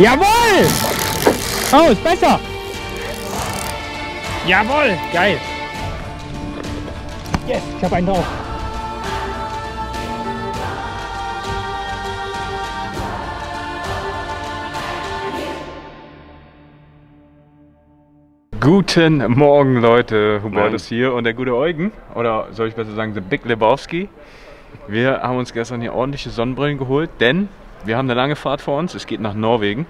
Jawohl! Oh, ist besser! Jawohl! Geil! Yes, ich habe einen drauf. Guten Morgen Leute, Hubertus hier und der gute Eugen, oder soll ich besser sagen, The Big Lebowski. Wir haben uns gestern hier ordentliche Sonnenbrillen geholt, denn wir haben eine lange Fahrt vor uns, es geht nach Norwegen.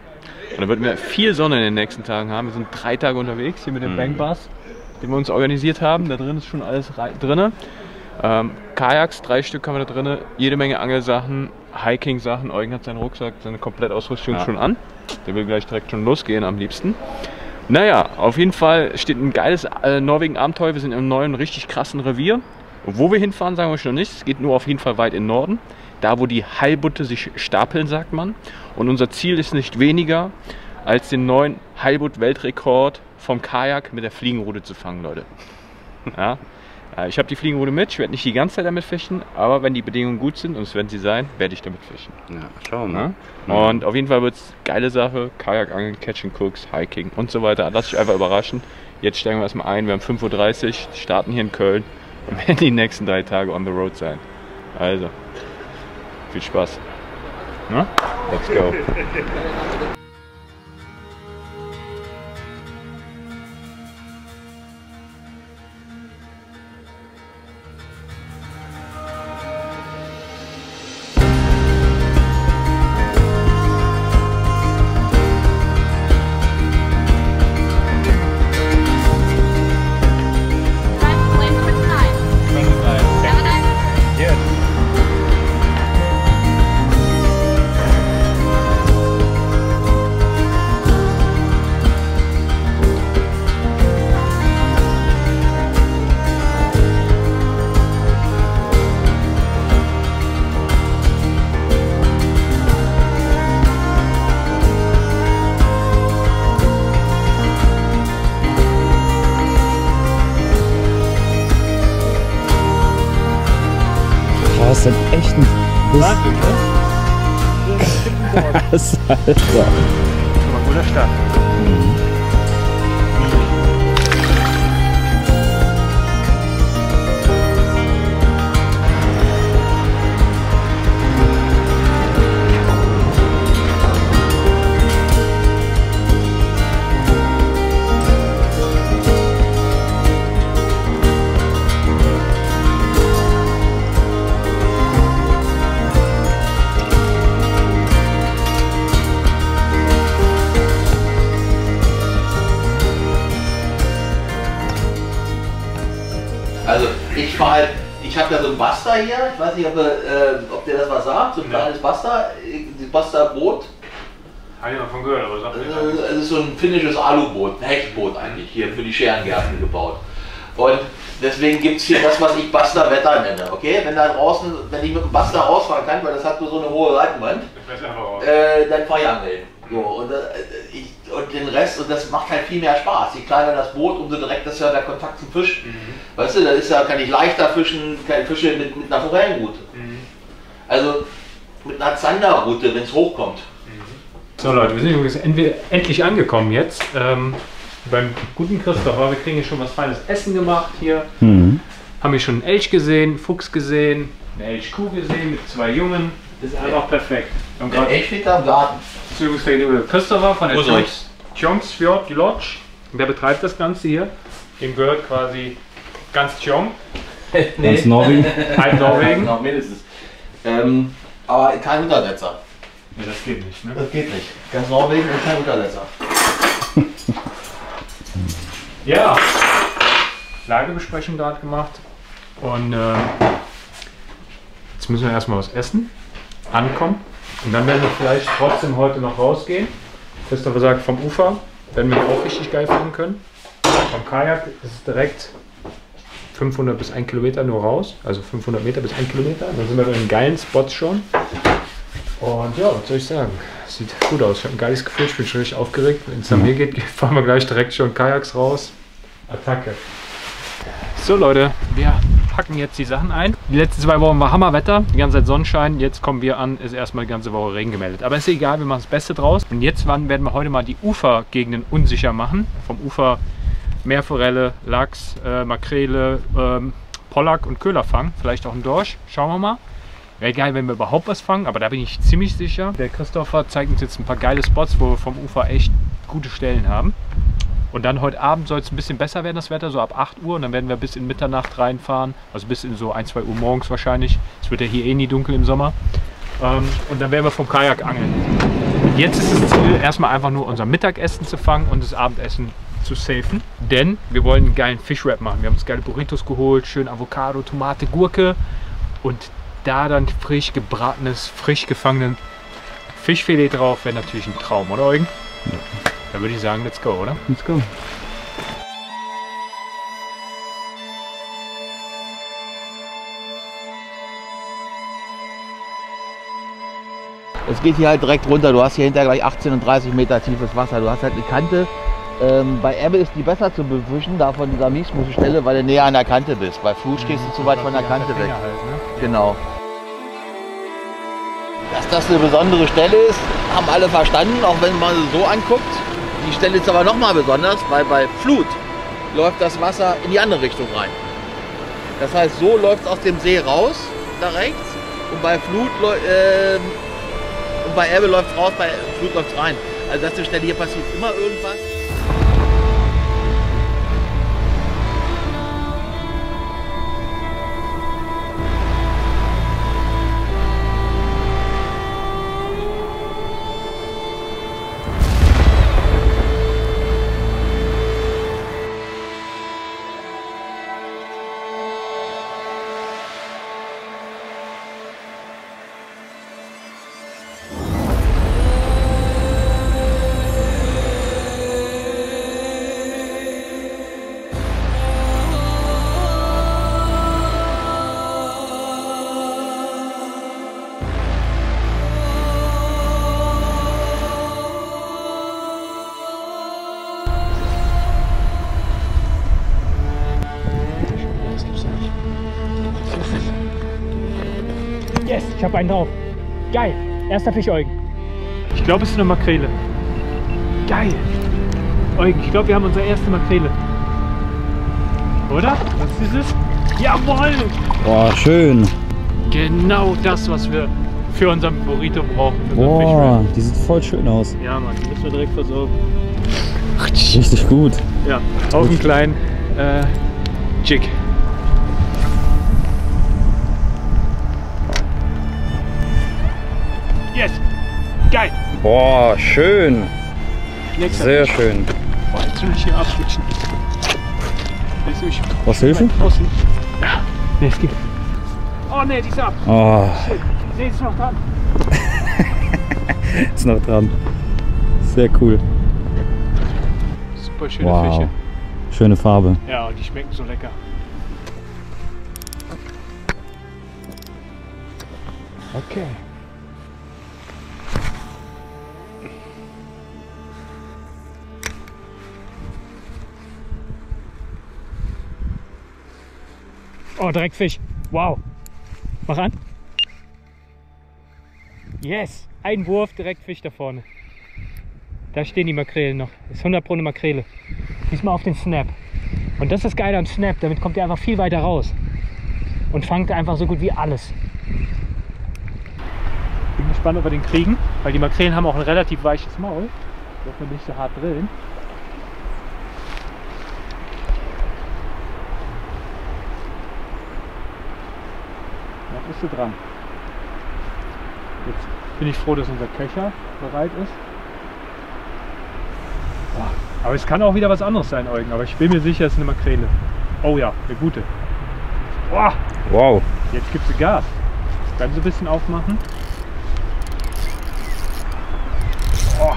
Und da würden wir viel Sonne in den nächsten Tagen haben. Wir sind drei Tage unterwegs hier mit dem Mhm. Bankbus, den wir uns organisiert haben. Da drin ist schon alles drin. Ähm, Kajaks, drei Stück haben wir da drin, jede Menge Angelsachen, Hiking-Sachen. Eugen hat seinen Rucksack, seine Komplettausrüstung Ja. schon an. Der will gleich direkt schon losgehen am liebsten. Naja, auf jeden Fall steht ein geiles äh, Norwegen-Abenteuer. Wir sind im neuen, richtig krassen Revier. Und wo wir hinfahren, sagen wir schon nicht. Es geht nur auf jeden Fall weit in den Norden. Da, wo die Heilbutte sich stapeln, sagt man. Und unser Ziel ist nicht weniger, als den neuen Heilbutt-Weltrekord vom Kajak mit der Fliegenrute zu fangen, Leute. Ja. Äh, Ich habe die Fliegenrute mit. Ich werde nicht die ganze Zeit damit fischen. Aber wenn die Bedingungen gut sind, und es werden sie sein, werde ich damit fischen. Ja, schauen wir Ja? mal. Und auf jeden Fall wird es geile Sache. Kajakangeln, Catch and Cooks, Hiking und so weiter. Lass dich einfach überraschen. Jetzt steigen wir erstmal ein. Wir haben 5.30 Uhr, starten hier in Köln und werden die nächsten drei Tage on the road sein. Also, viel Spaß. Na? Let's go. Krass, Alter. Schon mal guter Basta hier, ich weiß nicht, ob, äh, ob der das was sagt, so ein Ja. kleines Basta, äh, das Basta-Boot. Habe ich mal von gehört, aber sag Äh, Es ist so ein finnisches Aluboot, ein Hechtboot eigentlich, hier für die Scherengärten gebaut. Und deswegen gibt es hier das, was ich Basta-Wetter nenne, okay? Wenn da draußen, wenn ich mit dem Basta rausfahren kann, weil das hat nur so eine hohe Seitenwand, äh, dann fahre ich angeln. So, und, äh, ich, und den Rest, und das macht halt viel mehr Spaß. Je kleiner das Boot, umso direkt ist ja der Kontakt zum Fisch. Weißt du, da ist ja, kann ich leichter fischen, kann Fische mit, mit einer Forellenroute. Also mit einer Zanderroute, wenn es hochkommt. So Leute, wir sind übrigens endlich angekommen jetzt. Ähm, beim guten Christopher, wir kriegen hier schon was feines Essen gemacht hier. Mhm. Haben wir schon einen Elch gesehen, Fuchs gesehen, eine Elchkuh gesehen mit zwei Jungen. Das ist einfach perfekt. Der Elch steht da im Garten. Der liebe Christopher von der. Tjongsfjord Lodge. Der betreibt das Ganze hier. Dem gehört quasi ganz Tjong, Ganz Norwegen. halb Norwegen. Noch mindestens. Ähm, aber kein Untersetzer. Nee, das geht nicht. Ne? Das geht nicht. Ganz Norwegen und kein Untersetzer. Ja, Lagebesprechung gerade gemacht. Und äh, jetzt müssen wir erstmal was essen, ankommen. Und dann werden wir vielleicht trotzdem heute noch rausgehen. Christopher sagt, vom Ufer werden wir auch richtig geil fahren können. Vom Kajak ist es direkt 500 bis 1 Kilometer nur raus. Also 500 Meter bis 1 Kilometer. Dann sind wir in geilen Spots schon. Und ja, was soll ich sagen? Sieht gut aus. Ich habe ein geiles Gefühl. Ich bin schon richtig aufgeregt. Wenn es nach mir geht, fahren wir gleich direkt schon Kajaks raus. Attacke. So Leute, wir packen jetzt die Sachen ein. Die letzten zwei Wochen war Hammerwetter, die ganze Zeit Sonnenschein. Jetzt kommen wir an, ist erstmal die ganze Woche Regen gemeldet. Aber ist egal, wir machen das Beste draus. Und jetzt werden wir heute mal die Ufergegenden unsicher machen. Vom Ufer Meerforelle, Lachs, äh, Makrele, ähm, Pollack und Köhler fangen. Vielleicht auch ein Dorsch. Schauen wir mal. Wäre geil, wenn wir überhaupt was fangen, aber da bin ich ziemlich sicher. Der Christopher zeigt uns jetzt ein paar geile Spots, wo wir vom Ufer echt gute Stellen haben. Und dann heute Abend soll es ein bisschen besser werden, das Wetter, so ab 8 Uhr. Und dann werden wir bis in Mitternacht reinfahren, also bis in so 1, 2 Uhr morgens wahrscheinlich. Es wird ja hier eh nie dunkel im Sommer. Ähm, und dann werden wir vom Kajak angeln. Jetzt ist das Ziel, erstmal einfach nur unser Mittagessen zu fangen und das Abendessen zu safen. Denn wir wollen einen geilen Fischwrap machen. Wir haben uns geile Burritos geholt, schön Avocado, Tomate, Gurke. Und da dann frisch gebratenes, frisch gefangenen Fischfilet drauf, wäre natürlich ein Traum, oder Eugen? Ja. Dann würde ich sagen, let's go, oder? Let's go. Es geht hier halt direkt runter. Du hast hier hinter gleich 18 und 30 Meter tiefes Wasser. Du hast halt eine Kante. Ähm, bei Ebbe ist die besser zu befischen, da von dieser Miesmuschelstelle, weil du näher an der Kante bist. Bei Flut stehst du zu weit von der Kante weg. Halt, ne? Genau. Dass das eine besondere Stelle ist, haben alle verstanden, auch wenn man sie so anguckt. Die Stelle ist aber nochmal besonders, weil bei Flut läuft das Wasser in die andere Richtung rein. Das heißt, so läuft es aus dem See raus, da rechts, und bei Flut äh, und bei Ebbe läuft es raus, bei Flut läuft es rein. Also das ist eine Stelle, hier passiert immer irgendwas. Einen drauf. Geil. Erster Fisch, Eugen. Ich glaube, es ist eine Makrele. Geil. Eugen, ich glaube, wir haben unsere erste Makrele. Oder? Was ist es? Jawohl! Boah, schön. Genau das, was wir für unseren Burrito brauchen. Boah, die sieht voll schön aus. Ja, Mann, die müssen wir direkt versorgen. Richtig gut. Ja, auf einen kleinen äh, Jig. Geil! Boah, schön! Nächster Sehr Fisch. schön. Boah, jetzt will ich hier ich Was Hilfe? Außen. Ja. Nee, es geht. Oh ne, die ist ab. Oh, Shit. Nee, ist noch dran. ist noch dran. Sehr cool. Super schöne Wow. Fische. Schöne Farbe. Ja, und die schmecken so lecker. Okay. Oh, Dreckfisch. Wow. Mach an. Yes. Ein Wurf, Dreckfisch da vorne. Da stehen die Makrelen noch. Das ist 100 Pro eine Makrele. Diesmal auf den Snap. Und das ist geil am Snap. Damit kommt er einfach viel weiter raus. Und fangt einfach so gut wie alles. Bin gespannt, ob wir den kriegen. Weil die Makrelen haben auch ein relativ weiches Maul. Dürfen wir nicht so hart drillen. Noch bist du dran. Jetzt bin ich froh, dass unser Köcher bereit ist. Boah, Aber es kann auch wieder was anderes sein, Eugen. Aber ich bin mir sicher, es ist eine Makrele. Oh ja, eine gute. Boah, Wow. jetzt gibt sie Gas. Kannst du ein bisschen aufmachen? Boah.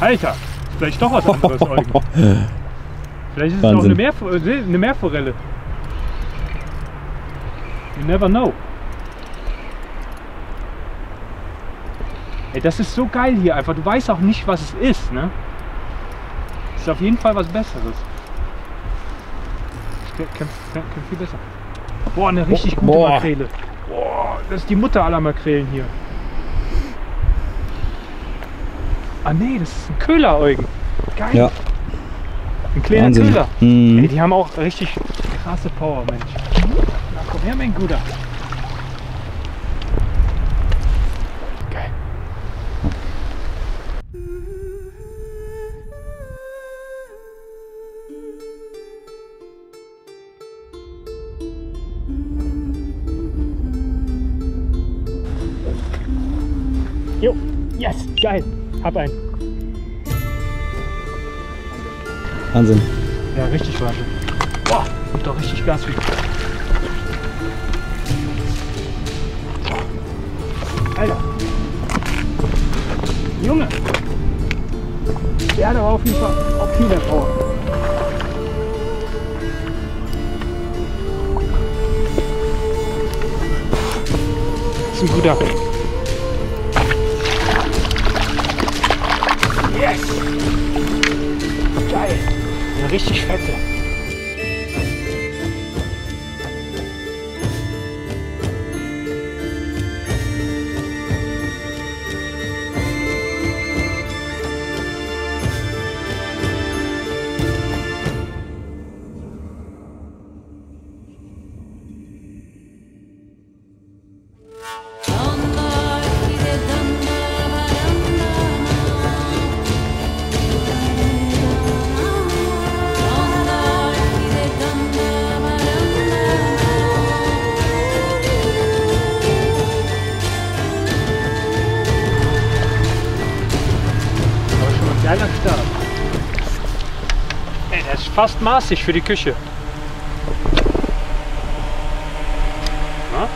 Alter, vielleicht doch was anderes, Eugen. Vielleicht ist es auch eine, Wahnsinn. Meerfo äh, eine Meerforelle. You never know. Ey, das ist so geil hier einfach. Du weißt auch nicht, was es ist, ne? Ist auf jeden Fall was Besseres. Kämpft, viel besser. Boah, eine richtig gute Boah. Makrele. Boah, das ist die Mutter aller Makrelen hier. Ah nee, das ist ein Köhleräugen. Geil. Ja, Ein kleiner Wahnsinn. Köhler. Ey, Mhm. die haben auch richtig krasse Power, Mensch. Her, mein Guter. Geil. Jo, yes, geil. Hab einen. Wahnsinn. Ja, richtig Wahnsinn. Boah, gibt doch richtig Gas wieder. Alter. Junge. Der hat aber auf jeden Fall auch viel Power. Das ist ein guter. Yes! Geil! Eine richtig fette. Fast maßig für die Küche. Na?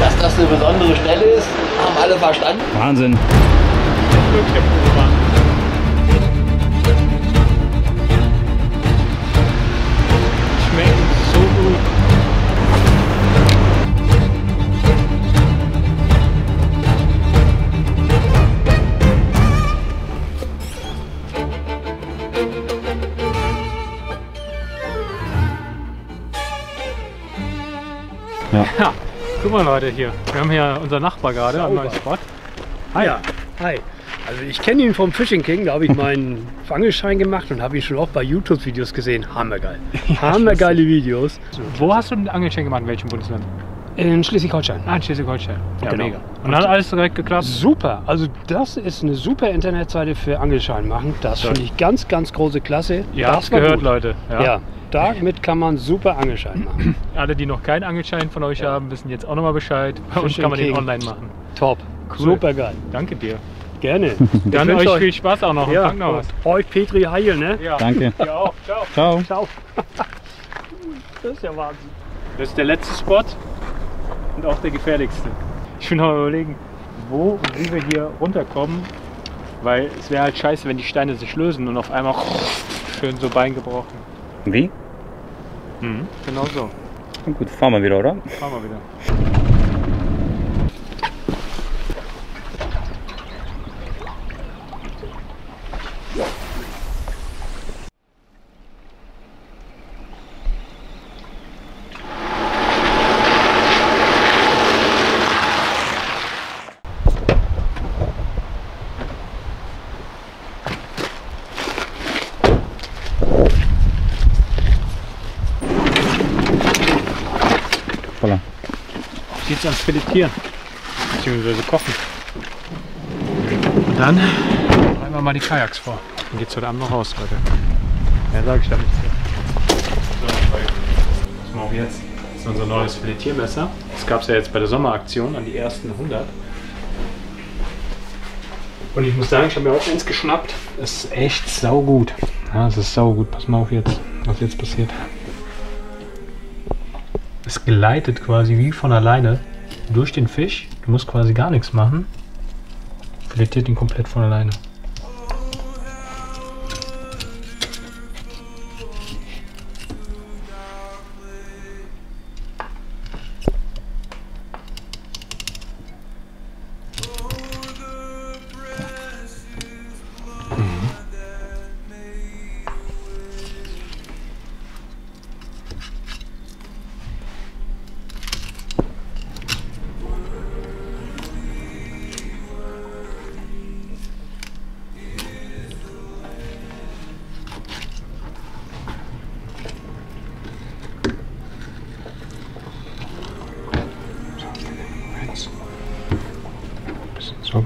Dass das eine besondere Stelle ist, haben alle verstanden. Wahnsinn. Wirklich guck mal Leute hier. Wir haben hier unser Nachbar gerade am neuen Spot. Hi. Ja, hi. Also ich kenne ihn vom Fishing King, da habe ich meinen Fangelschein gemacht und habe ihn schon auch bei YouTube-Videos gesehen. Hammergeil. Hammergeile Videos. Wo hast du den Angelschein gemacht? In welchem Bundesland? In Schleswig-Holstein. Ah, in Schleswig-Holstein. Ja, Genau. mega. Und hat alles direkt geklappt? Super, also das ist eine super Internetseite für Angelschein machen. Das finde ich ganz, ganz große Klasse. Ihr das gehört, gut. Leute. Ja. Damit kann man super Angelschein machen. Alle, die noch keinen Angelschein von euch haben, wissen jetzt auch nochmal Bescheid. Bei uns kann man den King. online machen. Top, Cool. super geil. Danke dir. Gerne. Dann Ich wünsch euch viel Spaß auch noch. ja, fangt noch was. euch Petri Heil, ne? Ja. Danke. Ja auch. Ciao. Ciao. Ciao. Das ist ja Wahnsinn. Das ist der letzte Spot und auch der gefährlichste. Ich bin noch am überlegen, wo und wie wir hier runterkommen, weil es wäre halt scheiße, wenn die Steine sich lösen und auf einmal schön so Bein gebrochen. Wie? Mhm. Genau so. Gut, fahren wir wieder, oder? Fahren wir wieder. Filetieren. Beziehungsweise kochen. Und dann bereiten wir mal die Kajaks vor. Dann geht's heute Abend noch raus, Leute. Mehr sage ich da nicht. So, was machen wir jetzt? Das ist unser neues Filetiermesser. Das gab es ja jetzt bei der Sommeraktion an die ersten 100. Und ich muss sagen, ich habe mir auch eins geschnappt. Das ist echt saugut. Ja, es ist saugut. Pass mal auf jetzt, was jetzt passiert. Es gleitet quasi wie von alleine durch den Fisch. Du musst quasi gar nichts machen. Filetiert ihn komplett von alleine.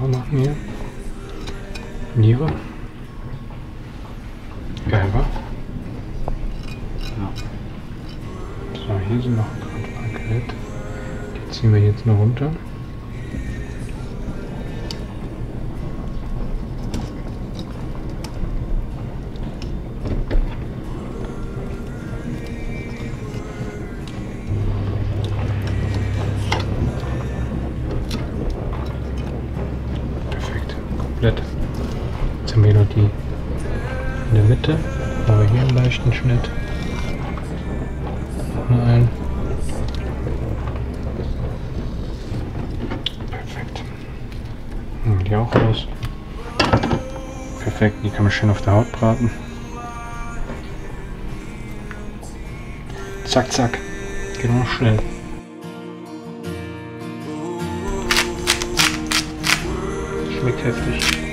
Sauber machen hier. Niere. Geil, wa? So, hier sind noch ein paar Gerät. Die ziehen wir jetzt noch runter. Schön auf der Haut braten. Zack, zack. Noch schnell. Schmeckt heftig.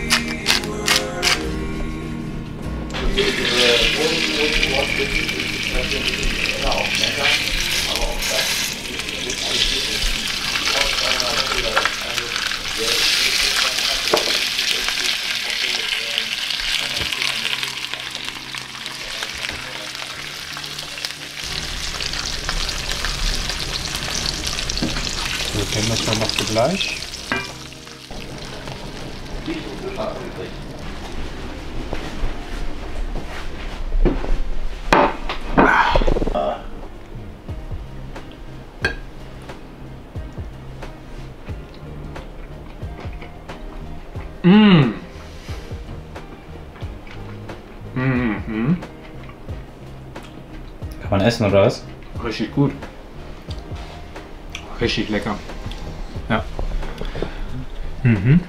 Wir das mal machst du gleich. Mmh. Mhm. Kann man essen oder was? Richtig gut. Richtig lecker. Ja. Mhm.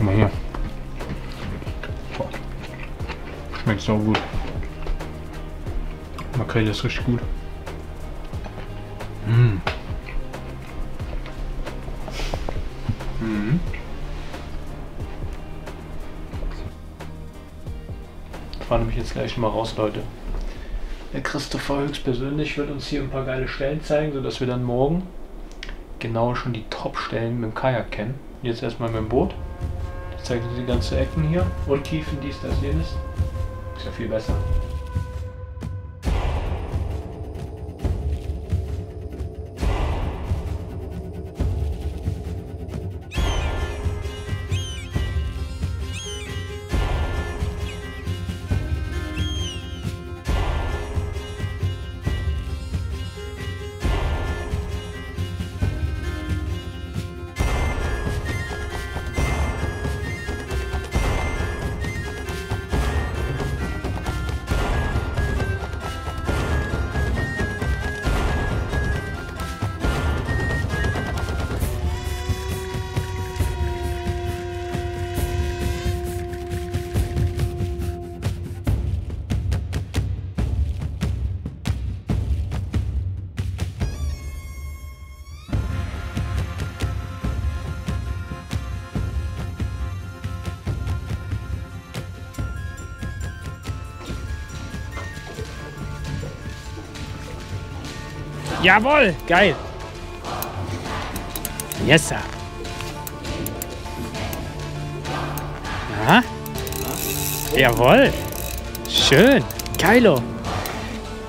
Mal hier. Schmeckt so gut. Makrele ist richtig gut. Mhm. Mhm. Fahren nämlich jetzt gleich mal raus, Leute. Der Christopher höchstpersönlich wird uns hier ein paar geile Stellen zeigen, sodass wir dann morgen genau schon die Top-Stellen mit dem Kajak kennen. Jetzt erstmal mit dem Boot. Ich zeige dir die ganze Ecken hier und Tiefen, dies, das, jenes. Ist ja viel besser. Jawohl, geil. Yes, sir. Ja. Jawohl. Schön. Geilo.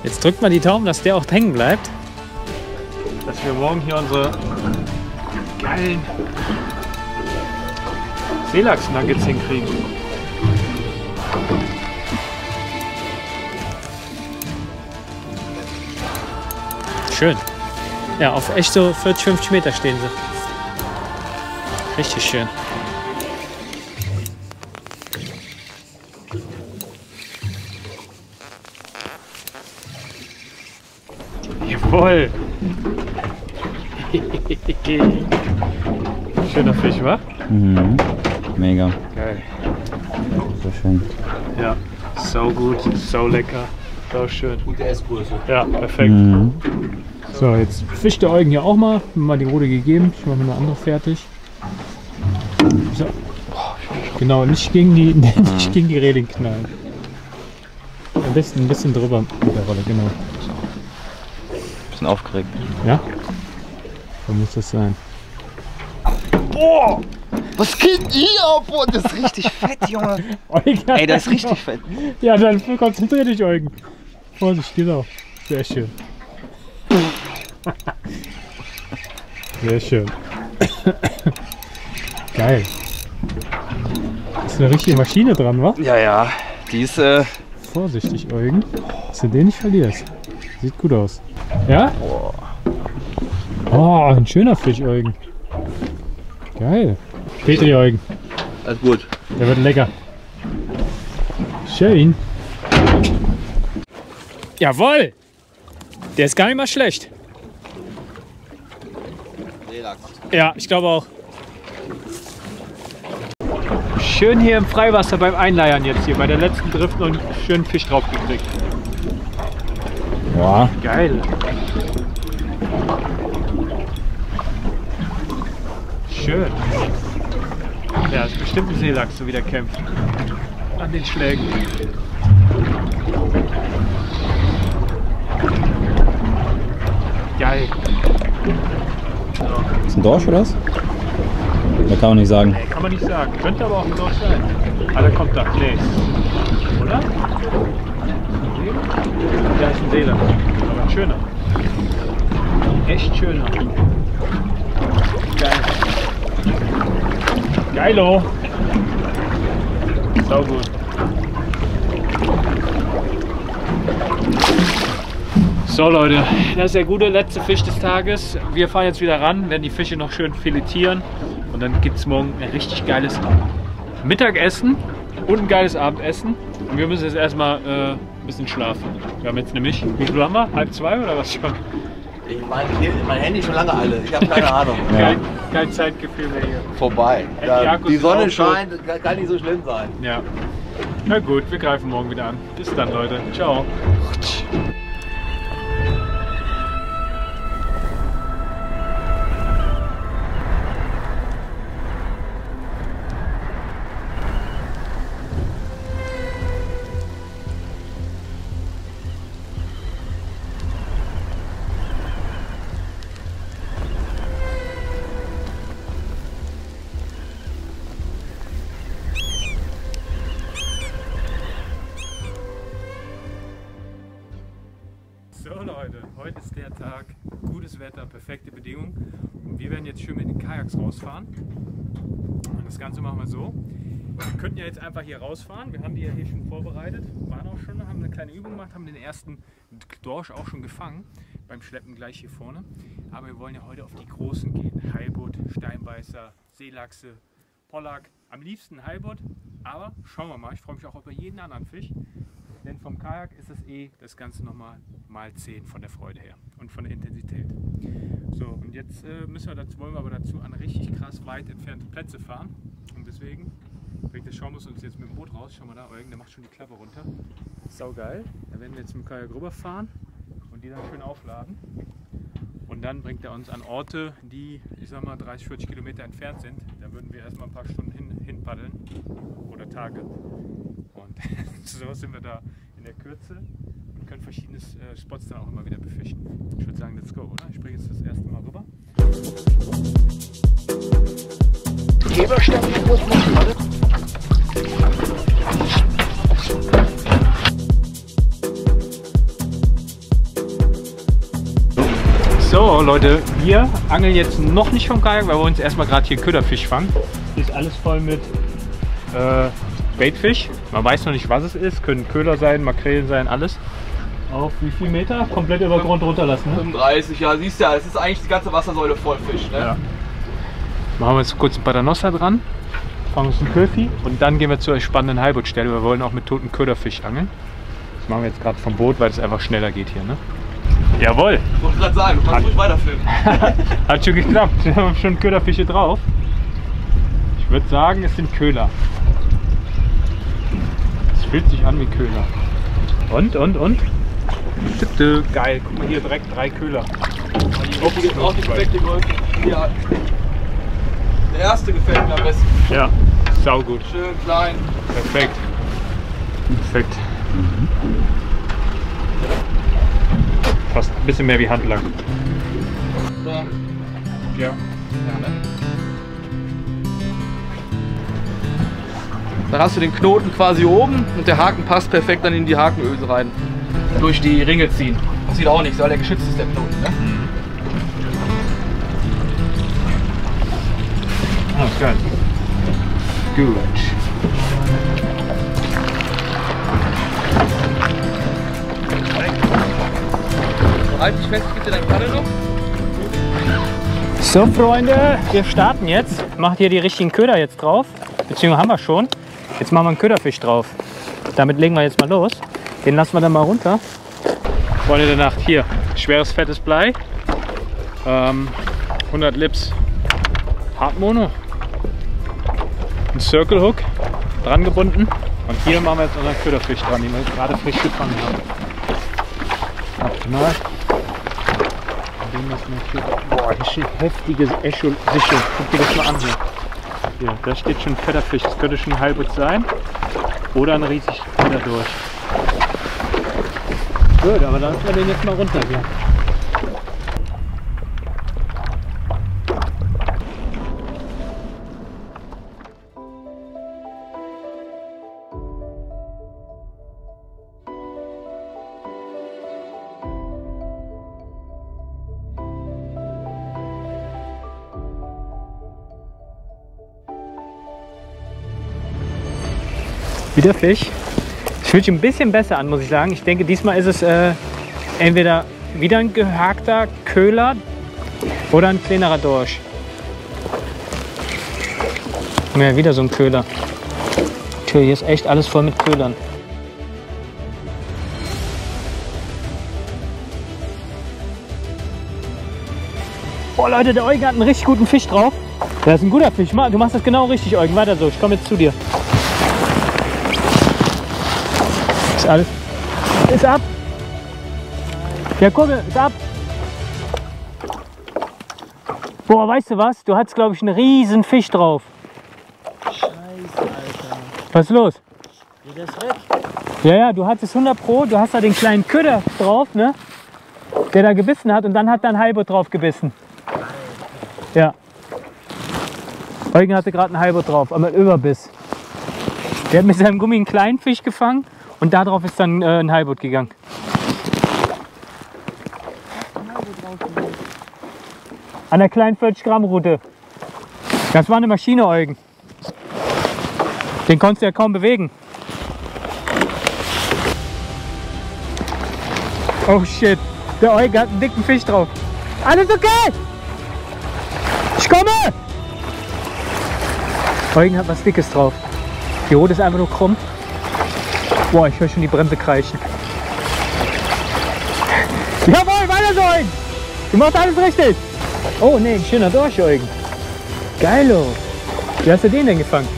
Jetzt drückt man die Daumen, dass der auch hängen bleibt. Dass wir morgen hier unsere geilen Seelachs-Nuggets hinkriegen. Schön. Ja, auf echt so 40, 50 Meter stehen sie. Richtig schön. Jawohl! Schöner Fisch, wa? Mhm. Mega. Geil. So schön. Ja, so gut, so lecker, so schön. Gute Essgröße. Ja, perfekt. Mhm. So, jetzt fischt der Eugen hier auch mal. Mal die Rode gegeben. Ich mache mir eine andere fertig. So. Genau, nicht gegen die, nicht gegen die Reling knallen. Ein bisschen, ein bisschen drüber mit der Rolle, genau. Bisschen aufgeregt. Ja? So muss das sein. Boah! Was geht hier? Boah, das ist richtig fett, Junge. Eugen, Ey, das ist richtig fett. Ja, dann konzentrier dich, Eugen. Vorsicht, genau. Sehr schön. Sehr schön. Geil. Ist eine richtige Maschine dran, wa? Ja, ja. Die ist, äh, Vorsichtig, Eugen. Dass du den nicht verlierst. Sieht gut aus. Ja? Oh, ein schöner Fisch, Eugen. Geil. Petri, Eugen. Alles gut. Der wird lecker. Schön. Jawohl! Der ist gar nicht mal schlecht. Ja, ich glaube auch. Schön hier im Freiwasser beim Einleiern jetzt hier, bei der letzten Drift noch einen schönen Fisch drauf gekriegt. Ja, Geil. Schön. Ja, ist bestimmt ein Seelachs, so wie der kämpft. An den Schlägen. Geil. Ist ein Dorsch oder was? Da kann man nicht sagen. Kann man nicht sagen. Könnte aber auch ein Dorsch sein. Ah, der kommt da. Nee. Oder? Ja, ist ein Seelachs. Aber ein schöner. Echt schöner. Geil. Geilo. Sau gut. So Leute, das ist der gute letzte Fisch des Tages. Wir fahren jetzt wieder ran, werden die Fische noch schön filetieren und dann gibt es morgen ein richtig geiles Mittagessen und ein geiles Abendessen. Und wir müssen jetzt erstmal äh, ein bisschen schlafen. Wir haben jetzt nämlich, wie viel haben wir? Halb zwei oder was schon? Ich mein, mein Handy ist schon lange alle. Ich habe keine Ahnung. Kein, kein Zeitgefühl mehr hier. Vorbei. Die Ja, die Sonne scheint, kann- kann nicht so schlimm sein. Ja. Na gut, wir greifen morgen wieder an. Bis dann Leute. Ciao. So Leute, heute ist der Tag, gutes Wetter, perfekte Bedingungen und wir werden jetzt schön mit den Kajaks rausfahren. Und das Ganze machen wir so. Wir könnten ja jetzt einfach hier rausfahren, wir haben die ja hier schon vorbereitet, waren auch schon, haben eine kleine Übung gemacht, haben den ersten Dorsch auch schon gefangen, beim Schleppen gleich hier vorne. Aber wir wollen ja heute auf die großen gehen, Heilbutt, Steinbeißer, Seelachse, Pollack, am liebsten Heilbutt, aber schauen wir mal, ich freue mich auch über jeden anderen Fisch. Denn vom Kajak ist es eh das Ganze nochmal mal 10 von der Freude her und von der Intensität. So, und jetzt äh, müssen wir dazu, wollen wir aber dazu an richtig krass weit entfernte Plätze fahren. Und deswegen bringt das Schauen muss uns jetzt mit dem Boot raus. Schau mal da, Eugen, der macht schon die Klappe runter. Sau geil. Da werden wir jetzt mit dem Kajak rüberfahren und die dann schön aufladen. Und dann bringt er uns an Orte, die, ich sag mal, 30, 40 Kilometer entfernt sind. Da würden wir erstmal ein paar Stunden hin, hinpaddeln oder Tage. Und so sind wir da in der Kürze können verschiedene äh, Spots dann auch immer wieder befischen. Ich würde sagen, let's go, oder? Ich springe jetzt das erste Mal rüber. So Leute, wir angeln jetzt noch nicht vom Kajak, weil wir uns erstmal gerade hier Köderfisch fangen. Hier ist alles voll mit äh, Baitfisch. Man weiß noch nicht, was es ist. Können Köder sein, Makrelen sein, alles. Auf wie viel Meter? Komplett über Grund runterlassen. Ne? 35, ja, siehst ja, es ist eigentlich die ganze Wassersäule voll Fisch, ne? Ja. Machen wir jetzt kurz ein Paternoster dran, fangen uns einen Köfi und dann gehen wir zur spannenden Heilbuttstelle. Wir wollen auch mit toten Köderfisch angeln. Das machen wir jetzt gerade vom Boot, weil es einfach schneller geht hier. Ne? Jawohl, Ich wollte gerade sagen, du kannst ruhig weiterfilmen. hat schon geklappt. Wir haben schon Köderfische drauf. Ich würde sagen, es sind Köder. Es fühlt sich an wie Köder. Und, und, und? Geil, guck mal hier direkt drei Köder. Auch die, auch die perfekte Größe. Ja. Der erste gefällt mir am besten. Ja, saugut. Schön klein. Perfekt. Perfekt. Fast ein bisschen mehr wie handlang. Ja. Ja. Dann hast du den Knoten quasi oben und der Haken passt perfekt dann in die Hakenöse rein. Durch die Ringe ziehen. Das sieht auch nicht, weil der geschützt ist, der Knoten. Ne? Oh, geil. Gut. Halt dich fest, dir dein Paddel noch. So Freunde, wir starten jetzt. Macht hier die richtigen Köder jetzt drauf. Beziehungsweise haben wir schon. Jetzt machen wir einen Köderfisch drauf. Damit legen wir jetzt mal los. Den lassen wir dann mal runter. Freunde der Nacht, hier. Schweres, fettes Blei. Ähm, 100 Lips Hartmono. Ein Circle Hook dran gebunden. Und hier machen wir jetzt unseren Köderfisch dran, den wir gerade frisch gefangen haben. Optimal. Boah, hier steht heftige Echo Sichel. Guck dir das mal an hier. Da steht schon ein fetter Fisch. Das könnte schon ein Halbut sein. Oder ein riesig fetter durch. Gut, aber dann lassen wir den jetzt mal runter hier. Wieder Fisch. Fühlt sich ein bisschen besser an, muss ich sagen. Ich denke, diesmal ist es äh, entweder wieder ein gehakter Köhler oder ein kleinerer Dorsch. Ja, wieder so ein Köhler. Tja, hier ist echt alles voll mit Köhlern. Boah, Leute, der Eugen hat einen richtig guten Fisch drauf. Das ist ein guter Fisch. Du machst das genau richtig, Eugen. Weiter so. Ich komme jetzt zu dir. Ist alles. Ist ab. Ja, guck, ist ab. Boah, weißt du was? Du hattest, glaube ich, einen riesen Fisch drauf. Scheiße, Alter. Was ist los? Geht das weg? Ja, ja, du hattest 100 Pro, du hast da den kleinen Köder drauf, ne? Der da gebissen hat und dann hat da ein Halbut drauf gebissen. Ja. Eugen hatte gerade ein Halbut drauf, aber Überbiss. Der hat mit seinem Gummi einen kleinen Fisch gefangen und darauf ist dann äh, ein Halbut gegangen. An der kleinen 40 Gramm Route. Das war eine Maschine, Eugen. Den konntest du ja kaum bewegen. Oh shit, der Eugen hat einen dicken Fisch drauf. Alles okay? Ich komme! Eugen hat was Dickes drauf. Die Route ist einfach nur krumm. Boah, ich höre schon die Bremse kreischen. Jawohl, weiter so, Eugen! Du machst alles richtig! Oh ne, ein schöner Dorsch, Eugen. Geilo! Wie hast du den denn gefangen?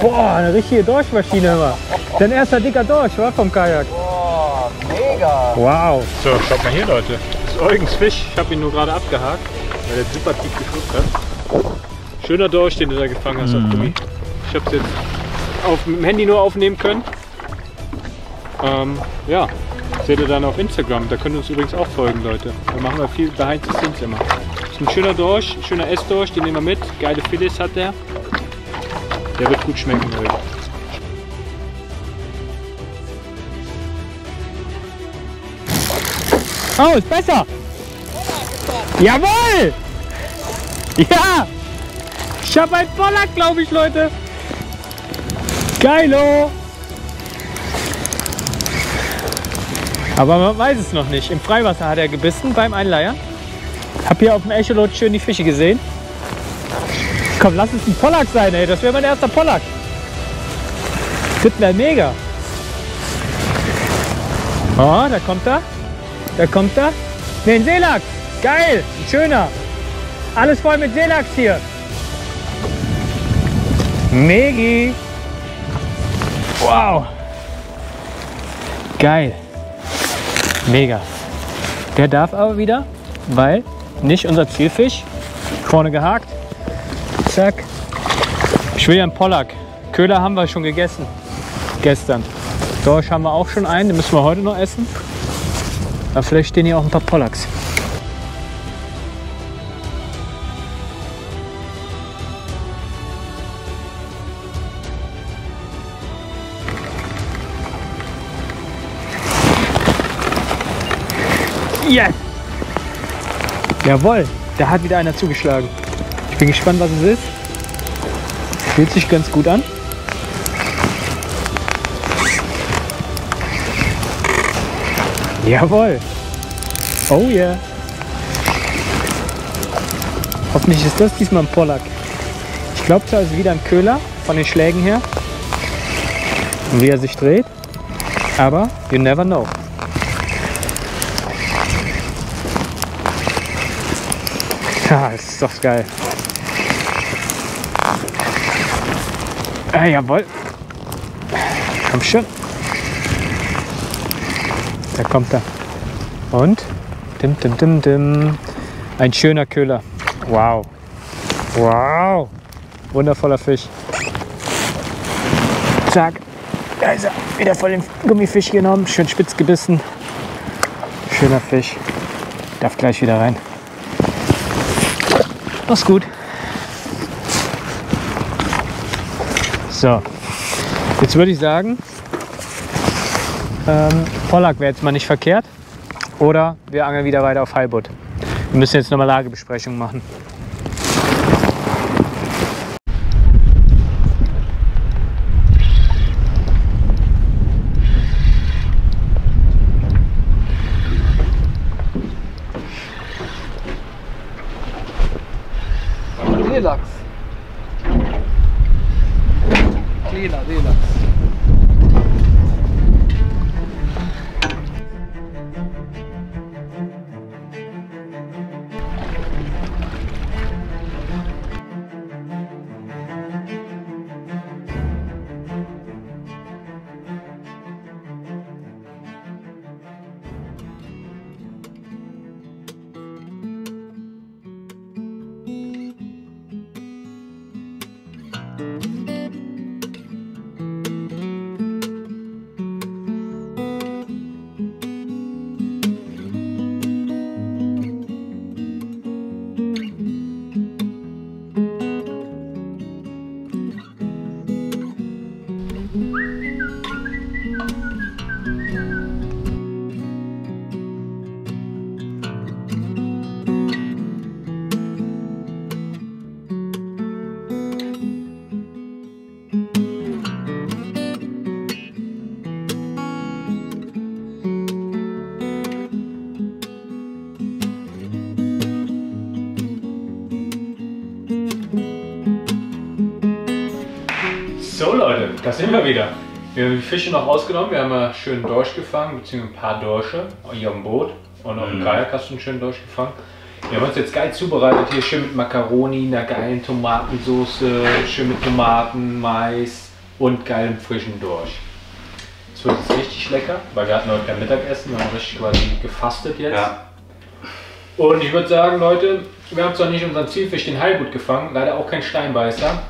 Boah, eine richtige Dorschmaschine immer. Dein erster dicker Dorsch, war vom Kajak. Boah, mega. Wow. So, schaut mal hier, Leute. Das ist Eugens Fisch. Ich habe ihn nur gerade abgehakt, weil der super tief geschluckt hat. Schöner Dorsch, den du da gefangen hast auf Gummi. Ich habe es jetzt auf dem Handy nur aufnehmen können. Ähm, ja, seht ihr dann auf Instagram. Da könnt ihr uns übrigens auch folgen, Leute. Da machen wir viel Behind the Scenes immer. Ist ein schöner Dorsch, schöner Essdorsch, den nehmen wir mit. Geile Filets hat der. Der wird gut schmecken, Leute. Oh, ist besser. Jawohl! Ja! Ich habe einen Pollack, glaube ich, Leute. Geilo! Aber man weiß es noch nicht. Im Freiwasser hat er gebissen beim Einleiern. Hab hier auf dem Echolot schön die Fische gesehen. Komm, lass es ein Pollack sein, ey. Das wäre mein erster Pollack. Das wäre mega. Oh, da kommt er. Da kommt er. Ne, ein Seelachs. Geil. Ein schöner. Alles voll mit Seelachs hier. Megi. Wow. Geil. Mega. Der darf aber wieder, weil nicht unser Zielfisch. Vorne gehakt. Zack. Ich will ja einen Pollack. Köder haben wir schon gegessen. Gestern. Dorsch haben wir auch schon einen. Den müssen wir heute noch essen. Aber vielleicht stehen hier auch ein paar Pollacks. Yes! Jawohl, da hat wieder einer zugeschlagen. Ich bin gespannt, was es ist. Fühlt sich ganz gut an. Jawohl. Oh yeah. Hoffentlich ist das diesmal ein Pollack. Ich glaube, da ist wieder ein Köhler von den Schlägen her. Und wie er sich dreht. Aber you never know. Ja, das ist doch geil. Ah, jawohl. Komm schon. Da kommt er. Und? Dim, dim, dim, dim. Ein schöner Köhler. Wow. Wow. Wundervoller Fisch. Zack. Da ist er. Wieder voll den Gummifisch genommen. Schön spitz gebissen. Schöner Fisch. Darf gleich wieder rein. Mach's gut. So. Jetzt würde ich sagen, ähm, Pollack wäre jetzt mal nicht verkehrt. Oder wir angeln wieder weiter auf Heilbutt. Wir müssen jetzt nochmal Lagebesprechung machen. Sind wir wieder. Wir haben die Fische noch ausgenommen. Wir haben ja schön Dorsch gefangen, beziehungsweise ein paar Dorsche hier am Boot. Und auf dem Kajak hast du einen schönen Dorsch gefangen. Wir haben uns jetzt geil zubereitet. Hier schön mit Macaroni, einer geilen Tomatensauce, schön mit Tomaten, Mais und geilem frischen Dorsch. Es wird jetzt richtig lecker, weil wir hatten heute kein Mittagessen. Wir haben richtig quasi gefastet jetzt. Ja. Und ich würde sagen, Leute, wir haben zwar nicht unseren Zielfisch, den Heilbutt, gefangen, leider auch kein Steinbeißer.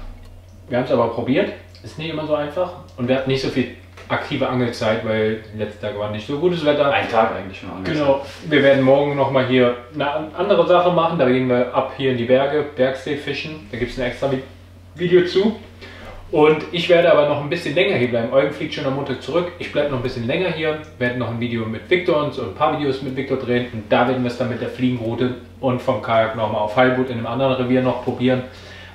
Wir haben es aber probiert. Ist nicht immer so einfach. Und wir hatten nicht so viel aktive Angelzeit, weil die letzten Tage war nicht so gutes Wetter. Ein Tag eigentlich schon angesagt. Genau. Wir werden morgen nochmal hier eine andere Sache machen. Da gehen wir ab hier in die Berge, Bergsee fischen. Da gibt es ein extra Vi- Video zu. Und ich werde aber noch ein bisschen länger hier bleiben. Eugen fliegt schon am Montag zurück. Ich bleibe noch ein bisschen länger hier. Werde noch ein Video mit Victor und so ein paar Videos mit Victor drehen. Und da werden wir es dann mit der Fliegenroute und vom Kajak nochmal auf Heilbutt in einem anderen Revier noch probieren.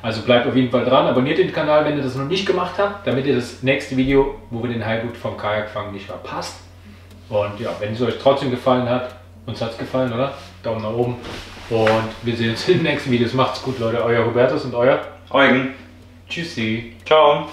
Also bleibt auf jeden Fall dran. Abonniert den Kanal, wenn ihr das noch nicht gemacht habt, damit ihr das nächste Video, wo wir den Heilbutt vom Kajak fangen, nicht verpasst. Und ja, wenn es euch trotzdem gefallen hat, uns hat es gefallen, oder? Daumen nach oben. Und wir sehen uns in den nächsten Videos. Macht's gut, Leute. Euer Hubertus und euer Eugen. Tschüssi. Ciao.